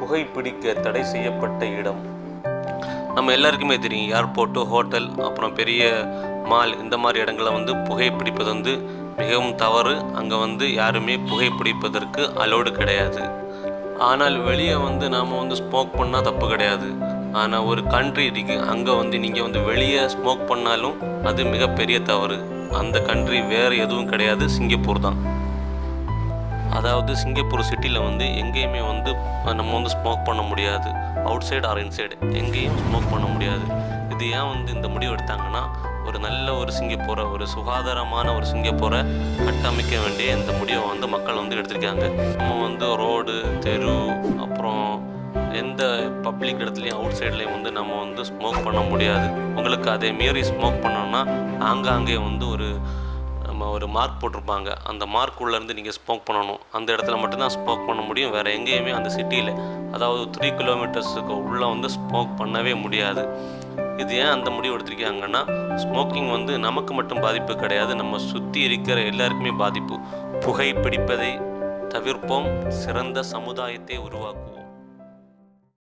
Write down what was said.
புகைப்பிடிக்க தடை செய்யப்பட்ட இடம். நம்ம எல்லாருக்குமே தெரியும் ஏர்போர்ட்டு ஹோட்டல் அப்புறம் பெரிய மால் இந்த மாதிரி இடங்களில் வந்து புகைப்பிடிப்பது வந்து மிகவும் தவறு. அங்கே வந்து யாருமே புகைப்பிடிப்பதற்கு அலோடு கிடையாது. ஆனால் வெளியே வந்து நாம் வந்து ஸ்மோக் பண்ணால் தப்பு கிடையாது. ஆனால் ஒரு கண்ட்ரி இருக்குது அங்கே வந்து நீங்கள் வந்து வெளியே ஸ்மோக் பண்ணாலும் அது மிகப்பெரிய தவறு. அந்த கண்ட்ரி வேறு எதுவும் கிடையாது சிங்கப்பூர் தான். அதாவது சிங்கப்பூர் சிட்டியில் வந்து எங்கேயுமே வந்து நம்ம வந்து ஸ்மோக் பண்ண முடியாது. அவுட் சைடு ஆர் இன்சைடு எங்கேயும் ஸ்மோக் பண்ண முடியாது. இது ஏன் வந்து இந்த முடிவு எடுத்தாங்கன்னா ஒரு நல்ல ஒரு சிங்கப்பூரை ஒரு சுகாதாரமான ஒரு சிங்கப்பூரை கட்டமைக்க வேண்டிய இந்த முடிவை வந்து மக்கள் வந்து எடுத்திருக்காங்க. நம்ம வந்து ரோடு தெரு அப்புறம் எந்த பப்ளிக் இடத்துலையும் அவுட் சைட்லேயும் வந்து நம்ம வந்து ஸ்மோக் பண்ண முடியாது. உங்களுக்கு அதே மீறி ஸ்மோக் பண்ணோம்னா ஆங்காங்கே வந்து ஒரு நம்ம ஒரு மார்க் போட்டிருப்பாங்க. அந்த மார்க் உள்ளேருந்து நீங்கள் ஸ்மோக் பண்ணணும். அந்த இடத்துல மட்டும்தான் ஸ்மோக் பண்ண முடியும். வேறு எங்கேயுமே அந்த சிட்டியில் அதாவது த்ரீ கிலோமீட்டர்ஸுக்கு உள்ளே வந்து ஸ்மோக் பண்ணவே முடியாது. இது ஏன் அந்த முடிவு எடுத்திருக்காங்கன்னா ஸ்மோக்கிங் வந்து நமக்கு மட்டும் பாதிப்பு கிடையாது. நம்ம சுற்றி இருக்கிற எல்லாருக்குமே பாதிப்பு. புகைப்பிடிப்பதை தவிர்ப்போம். சிறந்த சமுதாயத்தை உருவாக்குவோம்.